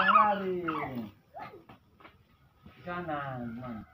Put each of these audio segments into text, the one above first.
在那里？江南嘛。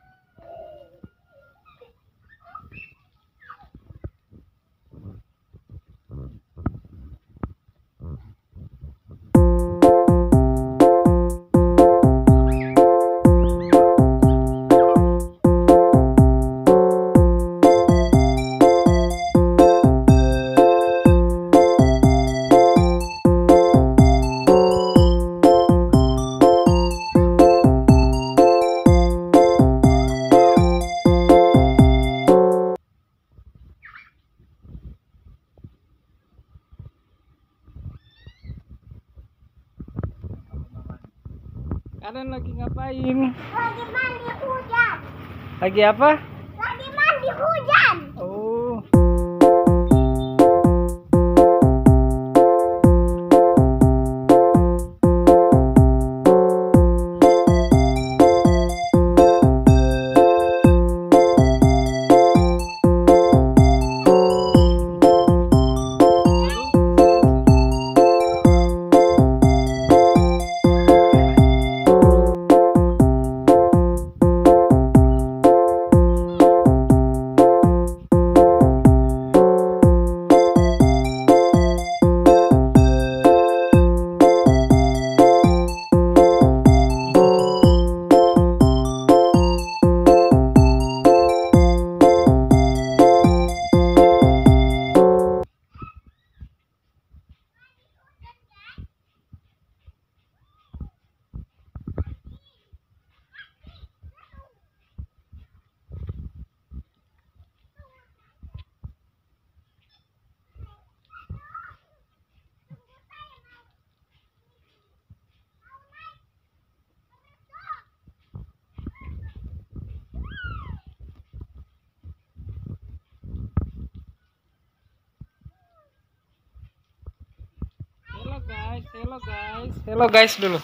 Kalian lagi ngapain? Lagi mandi hujan. Lagi apa? Lagi mandi hujan. Guys, hello guys, hello guys dulu.